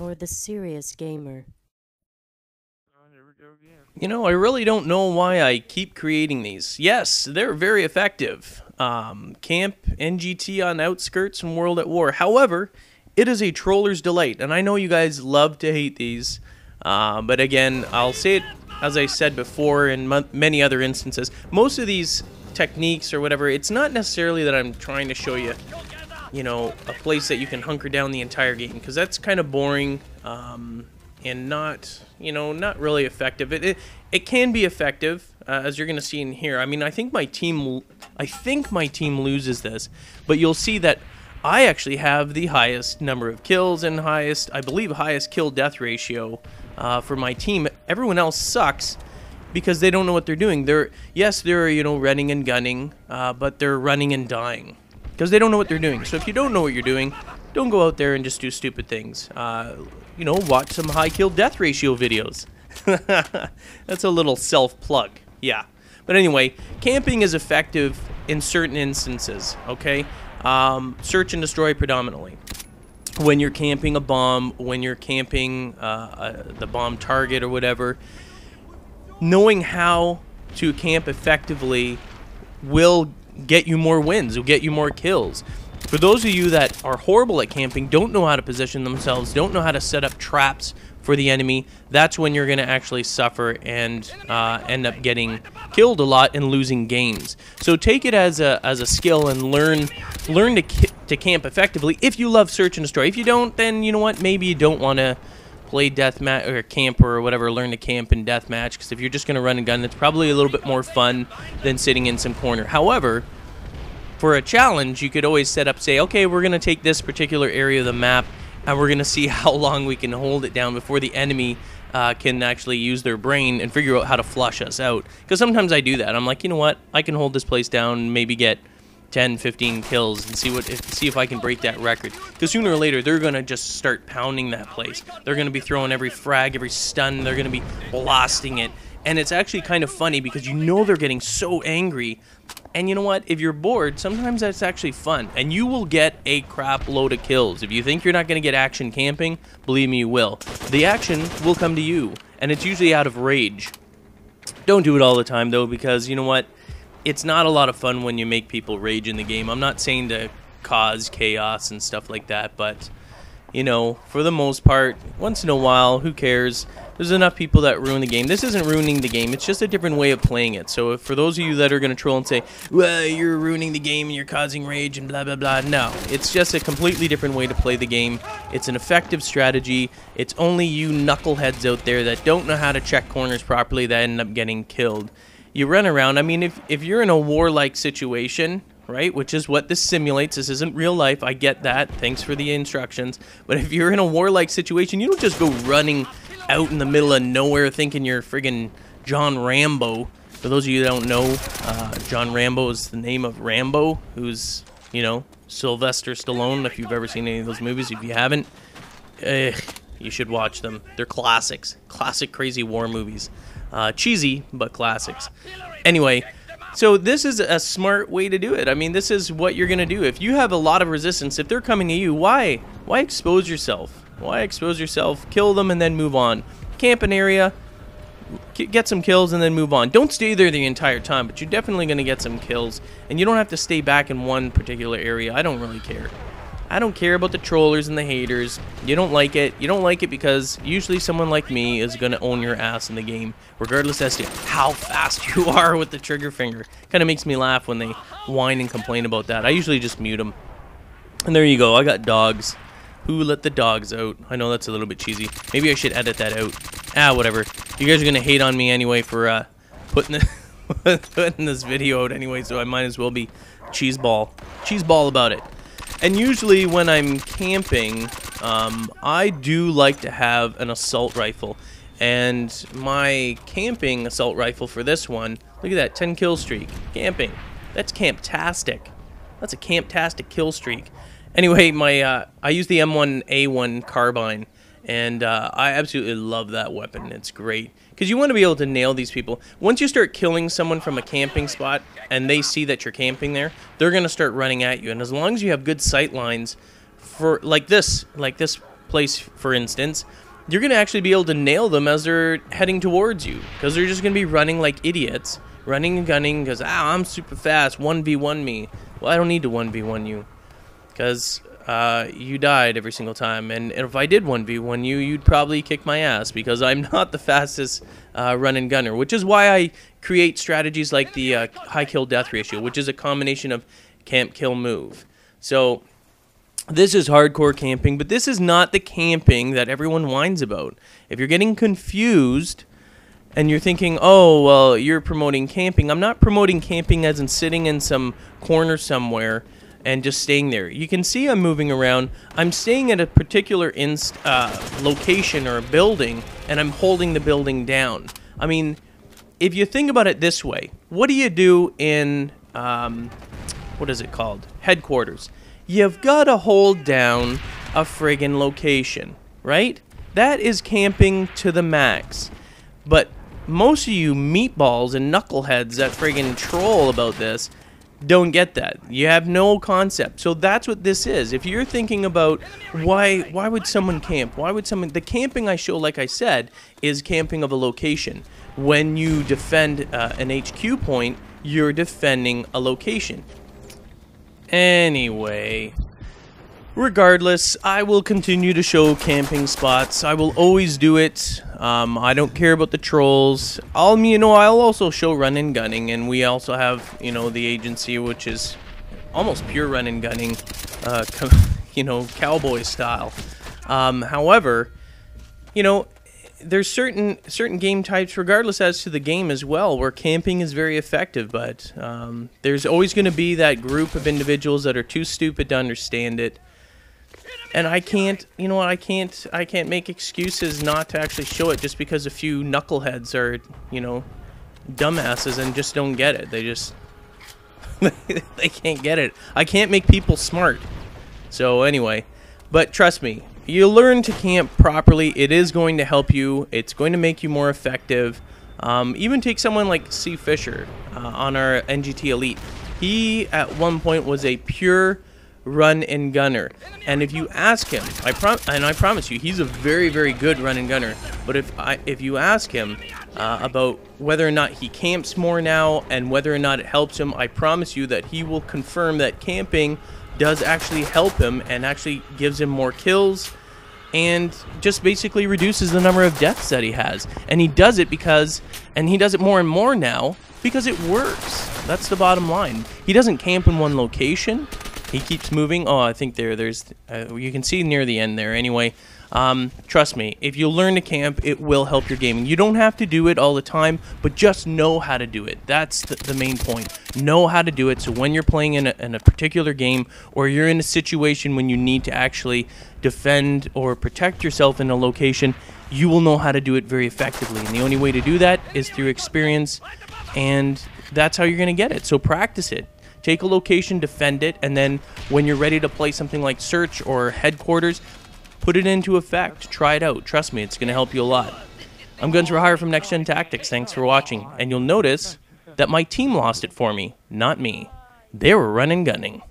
for the serious gamer. Oh, here we go again. You know, I really don't know why I keep creating these. Yes, they're very effective. Um, Camp NGT on Outskirts and World at War. However, it is a troller's delight, and I know you guys love to hate these. Uh, but again, I'll say it as I said before in mon- many other instances. Most of these techniques or whatever, it's not necessarily that I'm trying to show you, you know, a place that you can hunker down the entire game because that's kind of boring um, and not, you know, not really effective. It it, it can be effective uh, as you're going to see in here. I mean, I think my team, I think my team loses this, but you'll see that. I actually have the highest number of kills and highest, I believe, highest kill death ratio uh, for my team. Everyone else sucks because they don't know what they're doing. They're yes, they're you know running and gunning, uh, but they're running and dying because they don't know what they're doing. So if you don't know what you're doing, don't go out there and just do stupid things. Uh, you know, watch some high kill death ratio videos. That's a little self plug. Yeah. But anyway, camping is effective in certain instances. Okay, um, search and destroy predominantly when you're camping a bomb, when you're camping uh, uh, the bomb target or whatever, knowing how to camp effectively will get you more wins, will get you more kills. For those of you that are horrible at camping, don't know how to position themselves, don't know how to set up traps for the enemy, that's when you're going to actually suffer and uh, end up getting killed a lot and losing games. So take it as a, as a skill and learn learn to to camp effectively if you love search and destroy. If you don't, then you know what? Maybe you don't want to play deathmatch or camper or whatever. Learn to camp in deathmatch because if you're just going to run and gun, it's probably a little bit more fun than sitting in some corner. However, for a challenge, you could always set up, say, okay, we're going to take this particular area of the map and we're going to see how long we can hold it down before the enemy uh, can actually use their brain and figure out how to flush us out. Because sometimes I do that. I'm like, you know what? I can hold this place down, maybe get 10, 15 kills and see what if, see if I can break that record. Because sooner or later, they're going to just start pounding that place. They're going to be throwing every frag, every stun. They're going to be blasting it. And it's actually kind of funny because you know they're getting so angry. And you know what? If you're bored, sometimes that's actually fun. And you will get a crap load of kills. If you think you're not going to get action camping, believe me, you will. The action will come to you. And it's usually out of rage. Don't do it all the time, though, because you know what? It's not a lot of fun when you make people rage in the game. I'm not saying to cause chaos and stuff like that, but you know, for the most part, once in a while, who cares? There's enough people that ruin the game. This isn't ruining the game. It's just a different way of playing it. So for those of you that are going to troll and say, well, you're ruining the game and you're causing rage and blah, blah, blah. No, it's just a completely different way to play the game. It's an effective strategy. It's only you knuckleheads out there that don't know how to check corners properly that end up getting killed. You run around. I mean, if, if you're in a warlike situation, right? Which is what this simulates. This isn't real life. I get that. Thanks for the instructions. But if you're in a warlike situation, you don't just go running out in the middle of nowhere thinking you're friggin' John Rambo. For those of you that don't know, uh, John Rambo is the name of Rambo, who's, you know, Sylvester Stallone, if you've ever seen any of those movies. If you haven't, eh, you should watch them. They're classics. Classic crazy war movies. Uh, cheesy, but classics. Anyway, so this is a smart way to do it. I mean, this is what you're going to do. If you have a lot of resistance, if they're coming to you, why? Why expose yourself? Why expose yourself? Kill them and then move on. Camp an area, get some kills and then move on. Don't stay there the entire time, but you're definitely going to get some kills. And you don't have to stay back in one particular area. I don't really care. I don't care about the trollers and the haters. You don't like it. You don't like it because usually someone like me is going to own your ass in the game, regardless as to how fast you are with the trigger finger. Kind of makes me laugh when they whine and complain about that. I usually just mute them. And there you go. I got dogs. Who let the dogs out? I know that's a little bit cheesy. Maybe I should edit that out. Ah, whatever. You guys are going to hate on me anyway for uh, putting, putting this video out anyway, so I might as well be cheeseball. Cheeseball about it. And usually when I'm camping, um, I do like to have an assault rifle. And my camping assault rifle for this one, look at that, 10 kill streak. Camping. That's camptastic. That's a camptastic kill streak. Anyway, my uh, I use the M1A1 carbine, and uh, I absolutely love that weapon. It's great because you want to be able to nail these people. Once you start killing someone from a camping spot and they see that you're camping there, they're going to start running at you. And as long as you have good sight lines for like this, like this place, for instance, you're going to actually be able to nail them as they're heading towards you because they're just going to be running like idiots, running and gunning because, ah, I'm super fast, 1v1 me. Well, I don't need to 1v1 you because uh, you died every single time. And, if I did 1v1 you, you'd probably kick my ass because I'm not the fastest uh, run and gunner, which is why I create strategies like the uh, high kill death ratio, which is a combination of camp, kill, move. So this is hardcore camping, but this is not the camping that everyone whines about. If you're getting confused and you're thinking, oh, well, you're promoting camping, I'm not promoting camping as in sitting in some corner somewhere and just staying there. You can see I'm moving around. I'm staying at a particular inst- uh, location or a building, and I'm holding the building down. I mean, if you think about it this way, what do you do in, um, what is it called? Headquarters. You've got to hold down a friggin' location, right? That is camping to the max. But most of you meatballs and knuckleheads that friggin' troll about this don't get that. You have no concept. So that's what this is. If you're thinking about why why would someone camp? Why would someone the camping I show like I said is camping of a location. When you defend uh, an HQ point, you're defending a location. Anyway, regardless, I will continue to show camping spots. I will always do it. Um, I don't care about the trolls. I'll, you know, I'll also show run and gunning, and we also have, you know, the agency, which is almost pure run and gunning, uh, you know, cowboy style. Um, however, you know, there's certain certain game types, regardless as to the game as well, where camping is very effective. But um, there's always going to be that group of individuals that are too stupid to understand it. And I can't, you know what? I can't, I can't make excuses not to actually show it just because a few knuckleheads are, you know, dumbasses and just don't get it. They just, they can't get it. I can't make people smart. So anyway, but trust me, you learn to camp properly. It is going to help you. It's going to make you more effective. Um, even take someone like C. Fisher uh, on our NGT Elite. He at one point was a pure run and gunner. And if you ask him, I prom and I promise you, he's a very, very good run and gunner. But if I if you ask him uh, about whether or not he camps more now and whether or not it helps him, I promise you that he will confirm that camping does actually help him and actually gives him more kills and just basically reduces the number of deaths that he has. And he does it because, and he does it more and more now because it works. That's the bottom line. He doesn't camp in one location. He keeps moving. Oh, I think there, there's, uh, you can see near the end there. Anyway, um, trust me, if you learn to camp, it will help your gaming. You don't have to do it all the time, but just know how to do it. That's the, the main point. Know how to do it so when you're playing in a, in a particular game or you're in a situation when you need to actually defend or protect yourself in a location, you will know how to do it very effectively. And the only way to do that is through experience, and that's how you're going to get it. So practice it. Take a location, defend it, and then when you're ready to play something like Search or Headquarters, put it into effect. Try it out. Trust me, it's going to help you a lot. I'm Guns for Hire from Next Gen Tactics. Thanks for watching. And you'll notice that my team lost it for me, not me. They were running gunning.